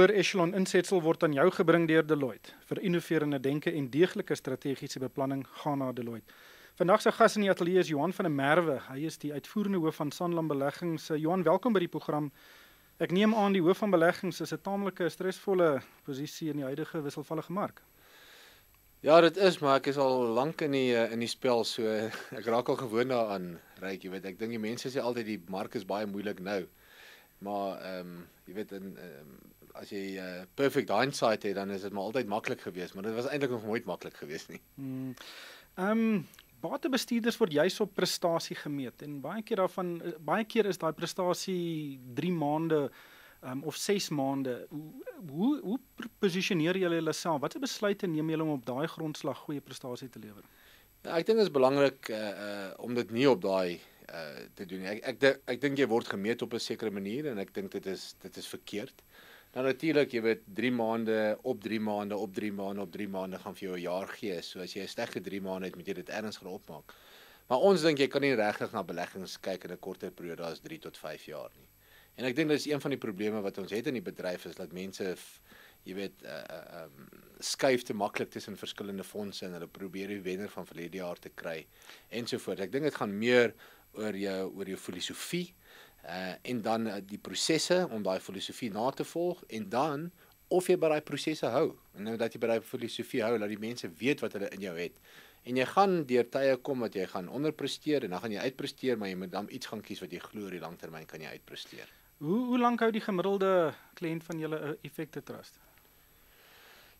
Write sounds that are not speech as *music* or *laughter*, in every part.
hoër echelon insetsel word aan jou gebring deur Deloitte vir innoverende denke en deeglike strategiese beplanning gaan na Deloitte. Vandag se gas in die ateljee is Johan van der Merwe. Hy is die uitvoerende hoof van Sanlam Beleggings. Johan, welkom by die program. Ek neem aan die hoof van beleggings is 'n taamlike stresvolle posisie in die huidige wisselvallige mark. Ja, dit is, maar ek is al lank in die in die spel, so ek raak al gewoond daaraan, ryk, jy weet. Ek dink die mense sê altyd die mark is baie moeilik nou. Maar ehm um, jy weet in um, as jy uh, perfect hindsight het dan is dit maar altyd maklik geweest, maar dit was eintlik nog nooit maklik geweest nie. Hmm. Ehm um, batebestuurders word juis op prestasie gemeet en baie keer daarvan eh, baie keer is daai prestasie 3 maande um, of 6 maande. Hoe hoe, hoe posisioneer julle julleself? Watter besluite neem julle om op daai grondslag goeie prestasie te lewer? Ja, ek dink dit is belangrik uh, uh om dit nie op daai uh te doen. Ek ek ek, ek dink jy word gemeet op 'n sekere manier en ek dink dit is dit is verkeerd. Nou natuurlik, jy weet 3 maande op 3 maande op 3 maande op 3 maande gaan vir jou 'n jaar gee. So as jy 'n slegte 3 maande het, moet jy dit erns gaan opmaak. Maar ons dink jy kan nie regtig na beleggings kyk in 'n korter periode as 3 tot 5 jaar nie. En ek dink dit is een van die probleme wat ons het in die bedryf is dat mense jy weet uh uh um skuif te maklik tussen verskillende fondse en hulle probeer die wenner van verlede jaar te kry ensovoorts. Ek dink dit gaan meer oor jou oor jou filosofie uh en dan uh, die prosesse om daai filosofie na te volg en dan of jy by daai prosesse hou en nou dat jy by daai filosofie hou dat die mense weet wat hulle in jou het en jy gaan deur tye kom wat jy gaan onderpresteer en dan gaan jy uitpresteer maar jy moet dan iets gaan kies wat jy glo oor die langtermyn kan jy uitpresteer. Hoe hoe lank hou die gemiddelde kliënt van julle 'n effekte trust?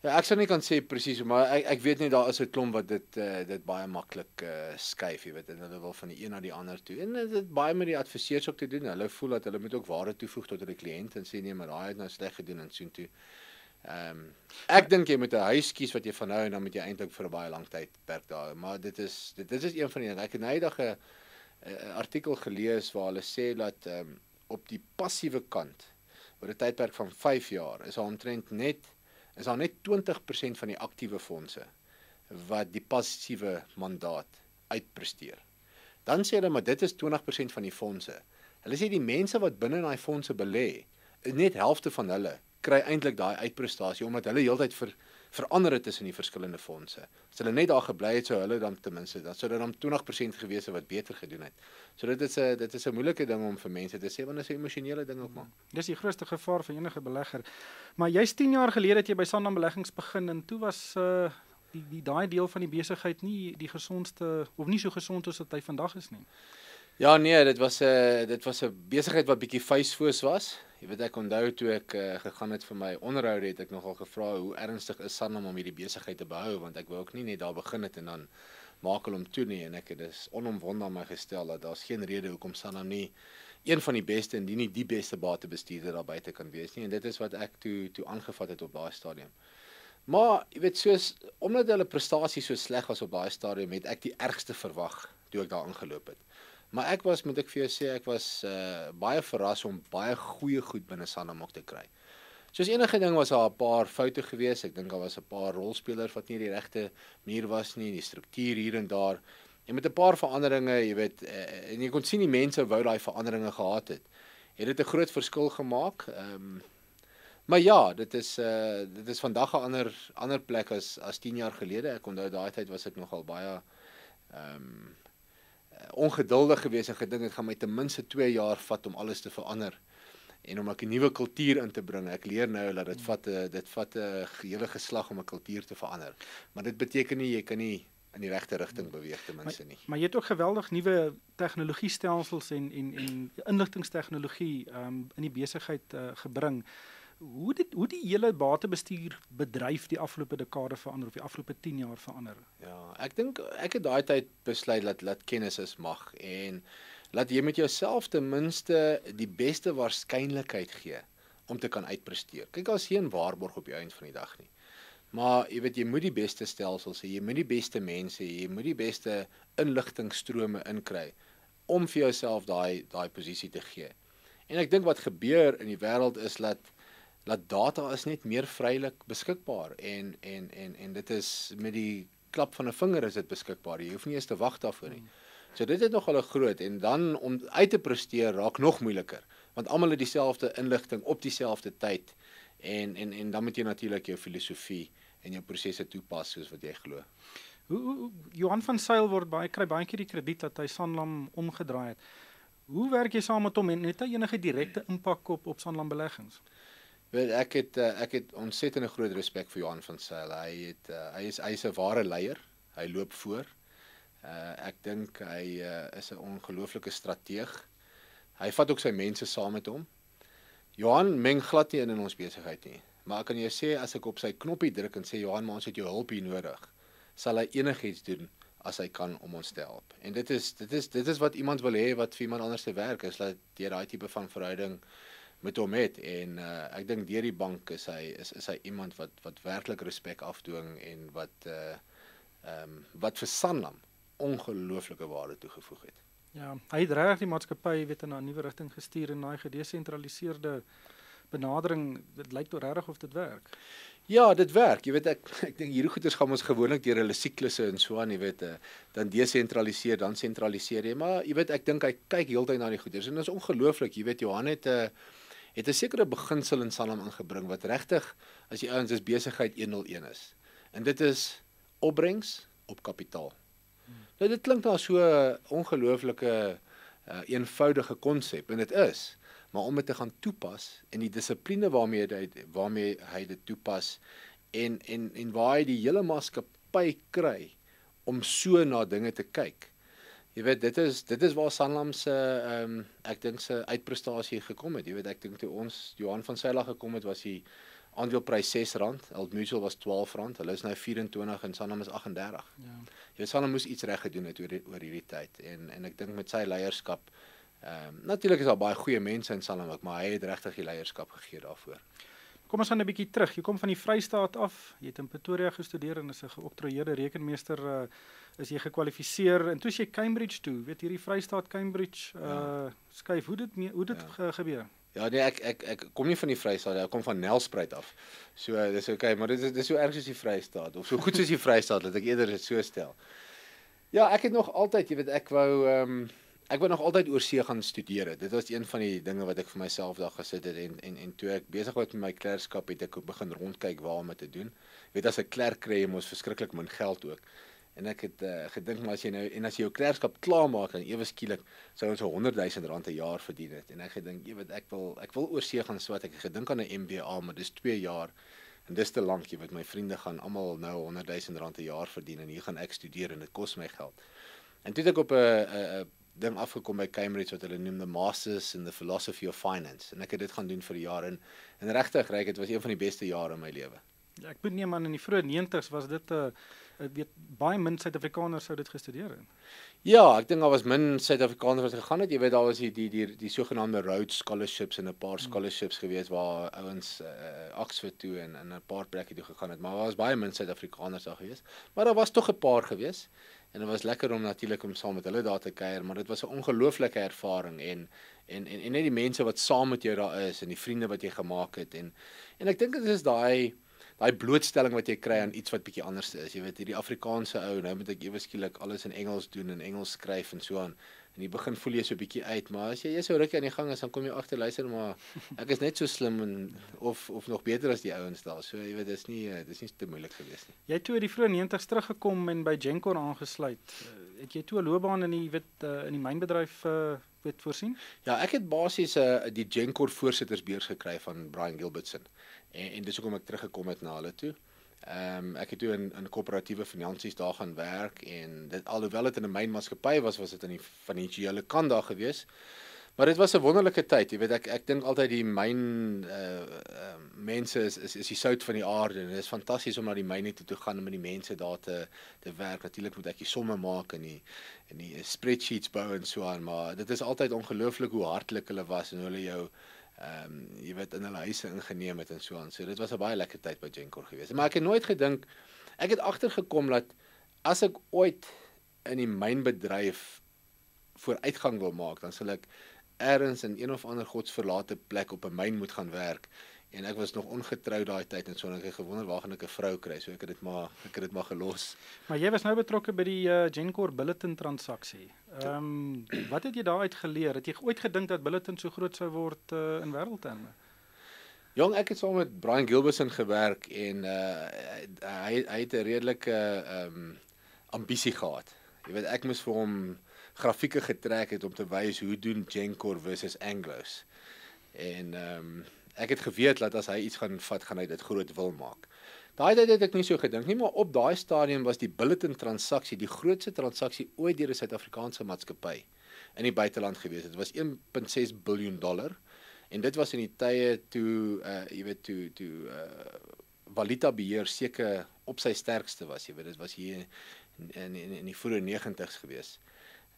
Ja, ek sou nie kan sê presies, maar ek ek weet net daar is 'n klomp wat dit uh, dit baie maklik uh, skuif, jy weet, en hulle wil van die een na die ander toe. En dit baie met die adviseurs ook te doen. Hulle voel dat hulle moet ook waarde toevoeg tot hulle kliënt en sê nee, maar daai het nou sleg gedoen en so toe. Ehm um, ek dink jy moet 'n huis kies wat jy van nou en dan moet jy eintlik vir 'n baie lang tyd werk daar. Maar dit is dit, dit is een van die ek het nou 'n uh, artikel gelees waar hulle sê dat ehm um, op die passiewe kant oor 'n tydperk van 5 jaar is omtrent net is daar net 20% van die aktiewe fondse wat die passiewe mandaat uitpresteer. Dan sê hulle maar dit is 20% van die fondse. Hulle sê die mense wat binne in daai fondse belê, net helfte van hulle kry eintlik daai uitprestasie omdat hulle heeltyd vir verander het tussen die verskillende fondse. As hulle net daar gebly het, sou hulle dan ten minste dan sou dit dan 20% gewees het wat beter gedoen het. So dit is 'n dit is 'n moeilike ding om vir mense te sê want dit is 'n emosionele ding ook maar. Dis die grootste gevaar vir enige belegger. Maar jy's 10 jaar gelede het jy by Sanlam Beleggings begin en toe was uh die die daai deel van die besigheid nie die gesondste of nie so gesond as wat hy vandag is nie. Ja nee, dit was 'n uh, dit was 'n besigheid wat bietjie vuisfoos was. Jy weet ek onthou toe ek uh, gegaan het vir my onderhoude het ek nogal gevra hoe ernstig is Sanlam om hierdie besigheid te behou want ek wou ook nie net daar begin het en dan maak hulle hom toe nie en ek het dis onomwonde aan my gestel dat daar's geen rede hoekom Sanlam nie een van die beste en nie die beste batebestuurder daar buite kan wees nie en dit is wat ek toe toe aangevat het op daai stadium. Maar jy weet soos omdat hulle prestasie so sleg was op daai stadium het ek die ergste verwag toe ek daar aangeloop het. Maar ek was moet ek vir jou sê ek was uh baie verras om baie goeie goed binne Sanlam te kry. Soos enige ding was daar 'n paar foute gewees. Ek dink daar was 'n paar rolspelers wat nie die regte manier was nie, die struktuur hier en daar. En met 'n paar veranderinge, jy weet, uh, en jy kon sien die mense wou daai veranderinge gehad het. Het dit 'n groot verskil gemaak? Ehm um, Maar ja, dit is uh dit is vandag 'n ander ander plek as as 10 jaar gelede. Ek onthou daai tyd was ek nogal baie ehm um, ongeduldig geweest en gedink dit gaan my ten minste 2 jaar vat om alles te verander en om 'n nuwe kultuur in te bring. Ek leer nou dat dit vat 'n dit vat 'n hele geslag om 'n kultuur te verander. Maar dit beteken nie jy kan nie in die regte rigting beweeg ten minste nie. Maar, maar jy het ook geweldig nuwe tegnologiestelsels en en en inligtingstegnologie um, in die besigheid uh, gebring hoe dit hoe die hele batebestuur bedryf die afgelope dekade verander of die afgelope 10 jaar verander? Ja, ek dink ek het daai tyd besluit dat dat kennis is mag en laat jy met jouself ten minste die beste waarskynlikheid gee om te kan uitpresteer. Kyk, daar's geen waarborg op die einde van die dag nie. Maar jy weet jy moet die beste stelsels hê, jy moet die beste mense hê, jy moet die beste inligtingstrome inkry om vir jouself daai daai posisie te gee. En ek dink wat gebeur in die wêreld is dat dat data is net meer vrylik beskikbaar en en en en dit is met die klap van 'n vinger is dit beskikbaar. Jy hoef nie eens te wag daarvoor nie. So dit is nogal 'n groot en dan om uit te presteer raak nog moeiliker want almal het dieselfde inligting op dieselfde tyd En en en dan moet jy natuurlik jou filosofie en jou prosesse toepas soos wat jy glo. Hoe, Johan van Sail word baie kry baie keer die krediet dat hy Sanlam omgedraai het. Hoe werk jy saam met hom en het hy enige direkte impak op op Sanlam beleggings? Wel ek het uh, ek het ontsettende groot respek vir Johan van Sail. Hy het uh, hy is hy is 'n ware leier. Hy loop voor. Uh ek dink hy uh, is 'n ongelooflike strateeg. Hy vat ook sy mense saam met hom. Johan meng glad nie in in ons besigheid nie. Maar kan jou sê as ek op sy knoppie druk en sê Johan, maar ons het jou hulp hier nodig, sal hy enigiets doen as hy kan om ons te help. En dit is dit is dit is wat iemand wil hê wat vir iemand anders se werk is dat jy daai tipe van verhouding met hom het en uh, ek dink deur die bank is hy is is hy iemand wat wat werklik respek afdwing en wat uh ehm um, wat vir Sanlam ongelooflike waarde toegevoeg het. Ja, hy het reg die maatskappy weet in 'n nuwe rigting gestuur en daai gedesentraliseerde benadering dit lyk toe regtig of dit werk. Ja, dit werk. Jy weet ek ek dink hierdie goeders gaan ons gewoonlik deur hulle siklusse en so aan, jy weet, uh, dan desentraliseer, dan sentraliseer jy, maar jy weet ek dink hy kyk heeltyd na die goeders en dit is ongelooflik. Jy weet Johan het 'n uh, het 'n sekere beginsel in Sanlam ingebring wat regtig as die ouens is besigheid 101 is. En dit is opbrengs op kapitaal. Nou dit klink daar so 'n ongelooflike uh, eenvoudige konsep en dit is, maar om dit te gaan toepas en die dissipline waarmee hy waarmee hy dit toepas en en en waar hy die hele maatskappy kry om so na dinge te kyk. Jy weet dit is dit is waar Sanlam se ehm um, ek dink se uitprestasie gekom het. Jy weet ek dink toe ons Johan van Sail gekom het was hy aandeleprys R6, Old Mutual was R12, hulle is nou 24 en Sanlam is 38. Ja. Jy weet Sanlam moes iets reg gedoen het oor die, oor hierdie tyd en en ek dink met sy leierskap ehm um, natuurlik is daar baie goeie mense in Sanlam ook, maar hy het regtig die leierskap gegee daarvoor. Kom ons gaan 'n bietjie terug. Jy kom van die Vrystaat af. Jy het in Pretoria gestudeer en is 'n geoktroeëerde rekenmeester uh, is jy gekwalifiseer en toe jy Cambridge toe, weet hierdie Vrystaat Cambridge uh ja. skuif hoe dit hoe dit ja. gebeur? Ja nee ek ek ek kom nie van die Vrystaat nie, ek kom van Nelspruit af. So dis okay, maar dit is dis so erg soos die Vrystaat of so goed soos die Vrystaat dat ek eerder dit so stel. Ja, ek het nog altyd, jy weet, ek wou ehm um, ek wou nog altyd oor see gaan studeer. Dit was een van die dinge wat ek vir myself daar gesit het en en en toe ek besig was met my klerkskap het ek begin rondkyk waar om dit te doen. Jy weet as 'n klerk kry jy mos verskriklik min geld ook. En ek het uh, gedink maar as jy nou en as jy jou klerkskap klaar maak dan ewe skielik sou ons 'n 100 000 rand 'n jaar verdien het. En ek gedink, jy weet, ek wil ek wil oor see gaan swat. Ek het gedink aan 'n MBA, maar dis 2 jaar en dis te lank, jy weet, my vriende gaan almal nou 100 000 rand 'n jaar verdien en hier gaan ek studeer en dit kos my geld. En toe het ek op 'n ding afgekom by Cambridge wat hulle noem the Masters in the Philosophy of Finance en ek het dit gaan doen vir 'n jaar en en regtig, reg, dit was een van die beste jare in my lewe. Ja, ek moet neem aan in die vroeë 90's was dit 'n uh ek weet baie min Suid-Afrikaners sou dit gestudeer het. Ja, ek dink daar was min Suid-Afrikaners wat gegaan het. Jy weet daar was die die die, die sogenaamde Rhodes scholarships en 'n paar scholarships gewees waar ouens uh, Oxford toe en in 'n paar plekke toe gegaan het, maar daar was baie min Suid-Afrikaners daar gewees. Maar daar was tog 'n paar gewees. En dit was lekker om natuurlik om saam met hulle daar te kuier, maar dit was 'n ongelooflike ervaring en en en en net die mense wat saam met jou daar is en die vriende wat jy gemaak het en en ek dink dit is daai daai blootstelling wat jy kry aan iets wat bietjie anders is. Jy weet hierdie Afrikaanse ou, nou moet ek ewe skielik alles in Engels doen en Engels skryf en so aan. In die begin voel jy so bietjie uit, maar as jy jy so rukkie aan die gang is, dan kom jy agter luister maar ek is net so slim en of of nog beter as die ouens daar. So jy weet dis nie eh, dis nie te moeilik gewees nie. Jy het toe in die vroeë 90's teruggekom en by Gencor aangesluit. Eh, het jy toe 'n loopbaan in die weet in die mynbedryf uh weet voorsien? Ja, ek het basies 'n uh, die Gencor voorsittersbeurs gekry van Brian Gilbertson en en dis hoekom ek teruggekom het na hulle toe. Ehm um, ek het toe in in koöperatiewe finansies daar gaan werk en dit alhoewel dit in 'n mynmaatskappy was, was dit in die finansiële kant daar gewees. Maar dit was 'n wonderlike tyd, jy weet ek ek dink altyd die myn uh, uh mense is, is is die sout van die aarde en dit is fantasties om na die myne toe te gaan en met die mense daar te te werk. Natuurlik moet ek die somme maak en die en die spreadsheets bou en so aan, maar dit is altyd ongelooflik hoe hartlik hulle was en hoe hulle jou ehm um, jy weet in hulle huise ingeneem het en so aan. So dit was 'n baie lekker tyd by Gencor geweest. Maar ek het nooit gedink ek het agtergekom dat as ek ooit in die mynbedryf vooruitgang wil maak, dan sal ek eers in een of ander godsverlate plek op 'n myn moet gaan werk en ek was nog ongetroud daai tyd en so en ek het gewonder waar gaan ek 'n vrou kry so ek het dit maar ek het dit maar gelos. Maar jy was nou betrokke by die uh, Gencor Bulletin transaksie. Ehm um, wat het jy daaruit geleer? Het jy ooit gedink dat Bulletin so groot sou word uh, in wêreldterme? Jong, ek het saam met Brian Gilbertson gewerk en uh hy hy het 'n redelike ehm um, ambisie gehad. Jy weet ek moes vir hom grafieke getrek het om te wys hoe doen Gencor versus Anglos. En ehm um, ek het geweet dat as hy iets gaan vat, gaan hy dit groot wil maak. Daai tyd het ek nie so gedink nie, maar op daai stadium was die bulletin transaksie die grootste transaksie ooit deur 'n Suid-Afrikaanse maatskappy in die buiteland gewees. Dit was 1.6 miljard dollar. En dit was in die tye toe uh jy weet toe toe uh valuta beheer seker op sy sterkste was, jy weet dit was hier in in in die vroeë 90's gewees.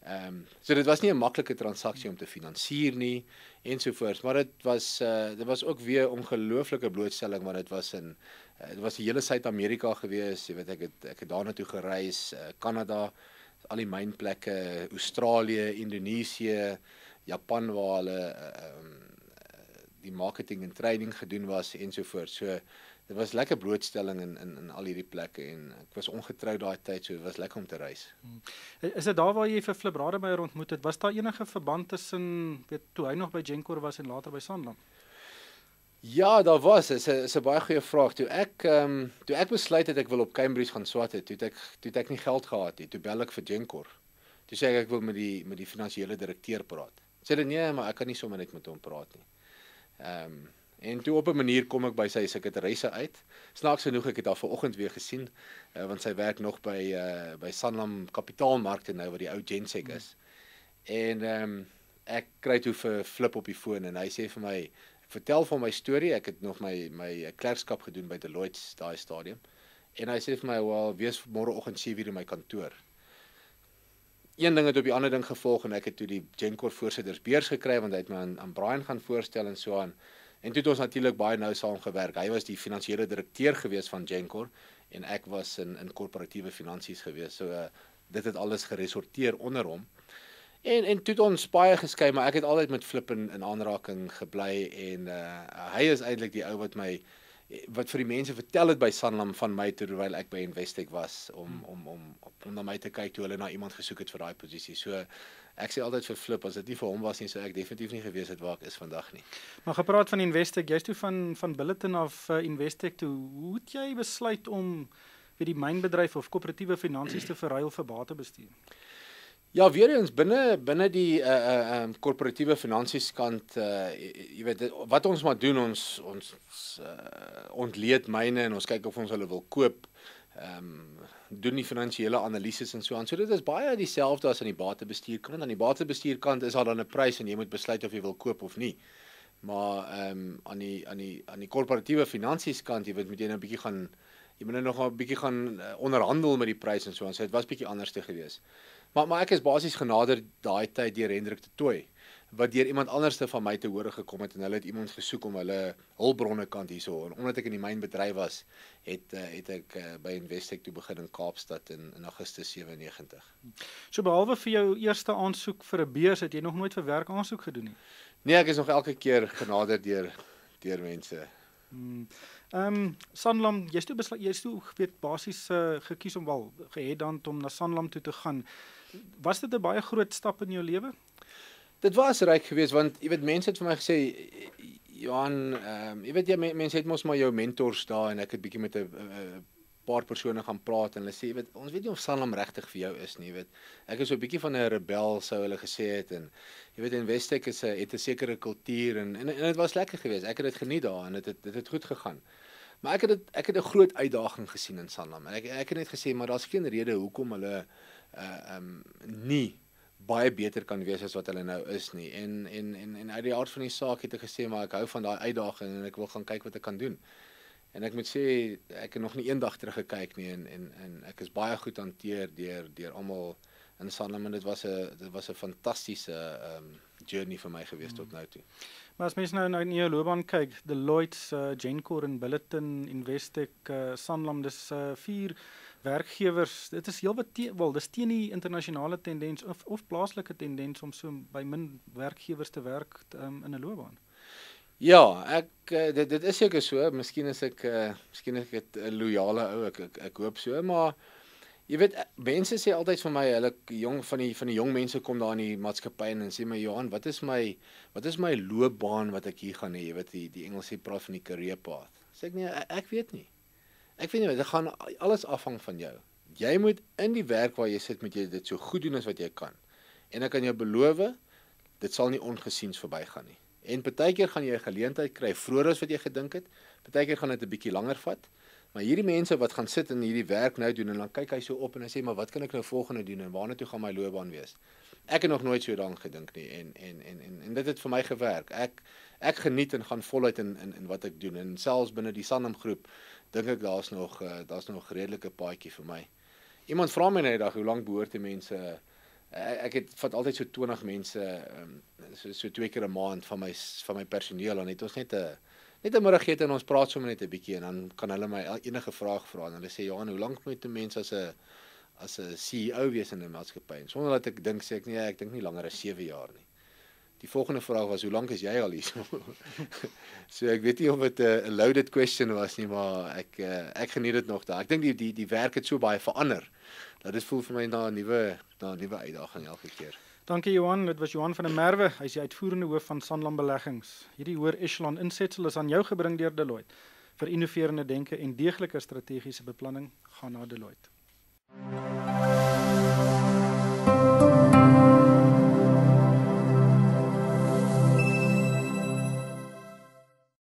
Ehm um, so dit was nie 'n maklike transaksie om te finansier nie ensovoorts, maar dit was uh dit was ook weer ongelooflike blootstelling want dit was in uh, dit was die hele Suid-Amerika gewees, jy weet ek het ek het daarna toe gereis, uh, Kanada, al die mynplekke, Australië, Indonesië, Japan waar hulle ehm uh, um, die marketing en training gedoen was ensovoorts. So dit was lekker blootstelling in in in al hierdie plekke en ek was ongetroud daai tyd so dit was lekker om te reis. Hmm. Is dit daar waar jy vir Flip Rademeier ontmoet het? Was daar enige verband tussen weet toe hy nog by Gencor was en later by Sanlam? Ja, daar was. Dit is 'n is 'n baie goeie vraag. Toe ek ehm um, toe ek besluit het ek wil op Cambridge gaan swat het, toe ek toe ek nie geld gehad het, toe bel ek vir Gencor. Toe sê ek ek wil met die met die finansiële direkteur praat. Sê hulle nee, maar ek kan nie sommer net met hom praat nie. Ehm um, En toe op 'n manier kom ek by sy sekretaresse uit. Snaaks genoeg ek het haar vanoggend weer gesien uh, want sy werk nog by uh, by Sanlam Kapitaalmarkte nou wat die ou Gensec is. En ehm um, ek kry toe vir Flip op die foon en hy sê vir my vertel van my storie. Ek het nog my my klerkskap gedoen by Deloitte daai stadium. En hy sê vir my, "Wel, wees môreoggend 7:00 in my kantoor." Een ding het op die ander ding gevolg en ek het toe die Gencor voorsittersbeurs gekry want hy het my aan, aan Brian gaan voorstel en so aan. En toe het ons natuurlik baie nou saam gewerk. Hy was die finansiële direkteur gewees van Gencor en ek was in in korporatiewe finansies gewees. So uh, dit het alles geresorteer onder hom. En en toe het ons baie geskei, maar ek het altyd met Flip in, in aanraking gebly en uh, hy is eintlik die ou wat my wat vir die mense vertel het by Sanlam van my terwyl ek by Investec was om om om om na my te kyk toe hulle na iemand gesoek het vir daai posisie. So ek sê altyd vir Flip as dit nie vir hom was nie, sou ek definitief nie gewees het waar ek is vandag nie. Maar gepraat van Investec, jy's toe van van Billiton af uh, Investec toe. Hoe het jy besluit om vir die mynbedryf of koöperatiewe finansies te verruil vir batebestuur? Ja, weer eens binne binne die uh uh um korporatiewe finansies kant uh jy weet wat ons maar doen ons ons uh ontleed myne en ons kyk of ons hulle wil koop. Ehm um, doen die finansiële analises en so aan. So dit is baie dieselfde as aan die batebestuur kant. Aan die batebestuur kant is daar dan 'n prys en jy moet besluit of jy wil koop of nie. Maar ehm um, aan die aan die aan die korporatiewe finansies kant, jy weet moet jy nou 'n bietjie gaan jy moet nou nog 'n bietjie gaan uh, onderhandel met die prys en so aan. So dit was bietjie anders te gewees. Maar maar ek is basies genader daai tyd deur Hendrik de Tooy wat deur iemand anderste van my te hore gekom het en hulle het iemand gesoek om hulle hulpbronne kant hierso en omdat ek in die mynbedryf was het uh, het ek uh, by Investec toe begin in Kaapstad in in Augustus 97. So behalwe vir jou eerste aansoek vir 'n beurs het jy nog nooit vir werk aansoek gedoen nie. Nee, ek is nog elke keer genader deur deur mense. Hmm. Ehm um, Sanlam, jy's toe besluit jy's toe weet basies uh, gekies om wel gehet dan om na Sanlam toe te gaan. Was dit 'n baie groot stap in jou lewe? Dit was ryk geweest want jy weet mense het vir my gesê Johan, ehm um, jy weet jy mense het mos maar jou mentors daar en ek het bietjie met 'n paar persone gaan praat en hulle sê weet ons weet nie of Sanlam regtig vir jou is nie, weet. Ek is so 'n bietjie van 'n rebel sou hulle gesê het en jy weet Investec is 'n het 'n sekere kultuur en en dit was lekker geweest. Ek het dit geniet daar en dit het dit het goed gegaan. Maar ek het dit ek het 'n groot uitdaging gesien in Sanlam. En ek ek het net gesê maar daar's geen rede hoekom hulle uh um nie baie beter kan wees as wat hulle nou is nie. En en en en uit die aard van die saak het ek gesê maar ek hou van daai uitdaging en ek wil gaan kyk wat ek kan doen. En ek moet sê ek het nog nie eendag terug gekyk nie en en en ek is baie goed hanteer deur deur almal in Sanlam en dit was 'n dit was 'n fantastiese um journey vir my gewees tot nou toe. Maar as mens nou nou in jou loopbaan kyk, Deloitte, uh, Gencor en Billiton, Investec, uh, Sanlam, dis uh, vier werkgewers, dit is heelwat wel, dis teen die internasionale tendens of of plaaslike tendens om so by min werkgewers te werk um, in 'n loopbaan. Ja, ek eh, dit dit is seker so. Miskien is ek uh, miskien is ek 'n loyale ou. Ek, ek ek hoop so, maar Jy weet mense sê altyd vir my hulle jong van die van die jong mense kom daar in die maatskappy en sê my Johan, wat is my wat is my loopbaan wat ek hier gaan hê? Jy weet die die Engels sê praat van die career path. Sê ek nee, ek, ek weet nie. Ek weet nie, dit gaan alles afhang van jou. Jy moet in die werk waar jy sit met jy dit so goed doen as wat jy kan. En ek kan jou beloof, dit sal nie ongesiens verbygaan nie. En partykeer gaan jy 'n geleentheid kry vroeër as wat jy gedink het. Partykeer gaan dit 'n bietjie langer vat. Maar hierdie mense wat gaan sit en hierdie werk nou doen en dan kyk hy so op en hy sê maar wat kan ek nou volgende doen en waarna toe gaan my loopbaan wees? Ek het nog nooit so daaraan gedink nie en en en en en dit het vir my gewerk. Ek ek geniet en gaan voluit in in in wat ek doen en selfs binne die Sanlam groep dink ek daar's nog uh, daar's nog redelike paadjie vir my. Iemand vra my net dag hoe lank behoort die mense uh, ek, ek het vat altyd so 20 mense um, so so twee keer 'n maand van my van my personeel en het ons net 'n net 'n middagete en ons praat sommer net 'n bietjie en dan kan hulle my enige vraag vra en hulle sê Johan, hoe lank moet 'n mens as 'n as 'n CEO wees in 'n maatskappy? Sonder dat ek dink sê ek nee, ek dink nie langer as 7 jaar nie. Die volgende vraag was hoe lank is jy al hier? *laughs* so ek weet nie of dit 'n loaded question was nie, maar ek eh, ek geniet dit nog daar. Ek dink die die die werk het so baie verander dat dit voel vir my na 'n nuwe na 'n nuwe uitdaging elke keer. Dankie Johan, dit was Johan van der Merwe, hy is die uitvoerende hoof van Sanlam Beleggings. Hierdie hoër echelon insetsel is aan jou gebring deur Deloitte vir innoverende denke en deeglike strategiese beplanning gaan na Deloitte.